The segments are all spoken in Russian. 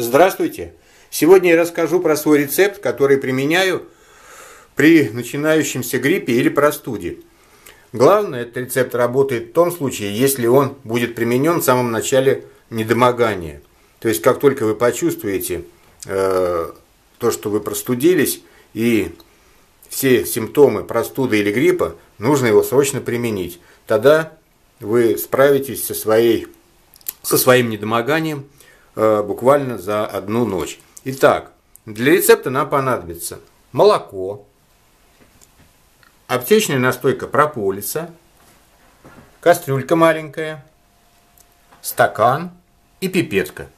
Здравствуйте! Сегодня я расскажу про свой рецепт, который применяю при начинающемся гриппе или простуде. Главное, этот рецепт работает в том случае, если он будет применен в самом начале недомогания. То есть, как только вы почувствуете э, то, что вы простудились, и все симптомы простуды или гриппа, нужно его срочно применить. Тогда вы справитесь со, своей, со своим недомоганием буквально за одну ночь. Итак, для рецепта нам понадобится молоко, аптечная настойка прополиса, кастрюлька маленькая, стакан и пипетка.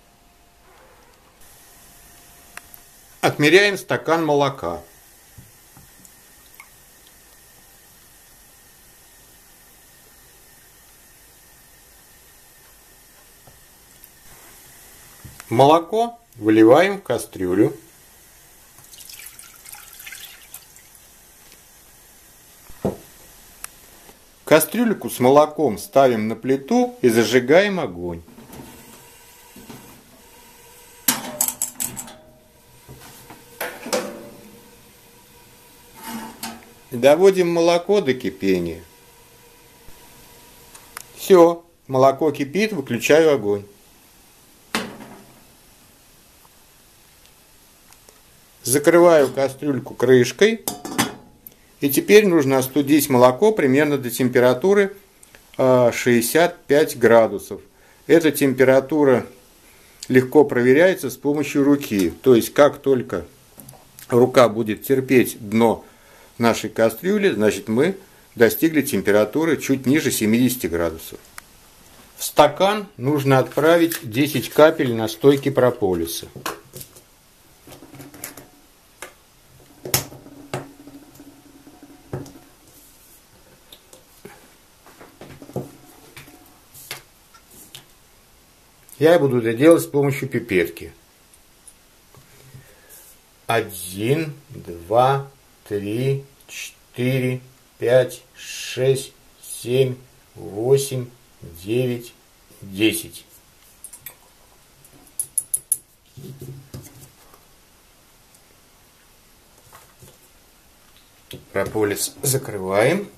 Отмеряем стакан молока. Молоко выливаем в кастрюлю. Кастрюльку с молоком ставим на плиту и зажигаем огонь. Доводим молоко до кипения. Все, молоко кипит, выключаю огонь. Закрываю кастрюльку крышкой. И теперь нужно остудить молоко примерно до температуры 65 а, градусов. Эта температура легко проверяется с помощью руки. То есть, как только рука будет терпеть дно нашей кастрюли, значит мы достигли температуры чуть ниже 70 градусов. В стакан нужно отправить 10 капель настойки прополиса. Я буду это делать с помощью пипетки. Один, два, три, четыре, пять, шесть, семь, восемь, девять, десять. Прополис закрываем.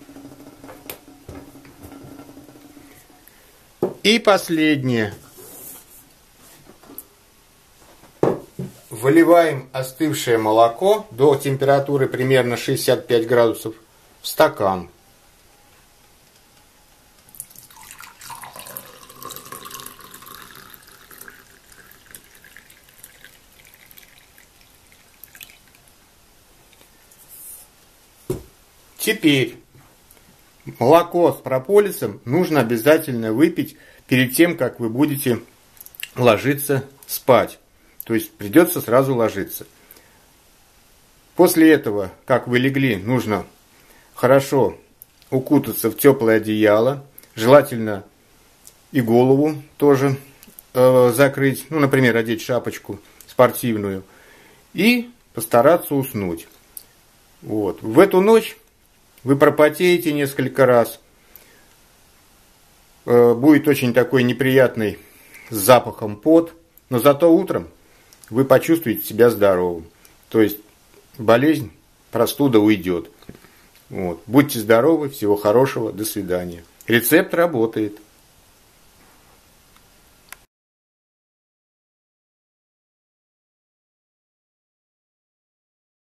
И последнее. Выливаем остывшее молоко до температуры примерно 65 градусов в стакан. Теперь молоко с прополисом нужно обязательно выпить перед тем, как вы будете ложиться спать. То есть придется сразу ложиться. После этого, как вы легли, нужно хорошо укутаться в теплое одеяло, желательно и голову тоже э, закрыть, ну, например, одеть шапочку спортивную и постараться уснуть. Вот. В эту ночь вы пропотеете несколько раз, э, будет очень такой неприятный с запахом пот, но зато утром вы почувствуете себя здоровым. То есть болезнь, простуда уйдет. Вот. Будьте здоровы, всего хорошего, до свидания. Рецепт работает.